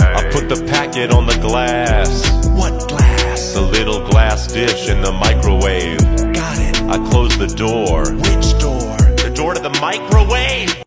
I put the packet on the glass. What glass? The little glass dish in the microwave. Got it. I close the door. Which door? The door to the microwave!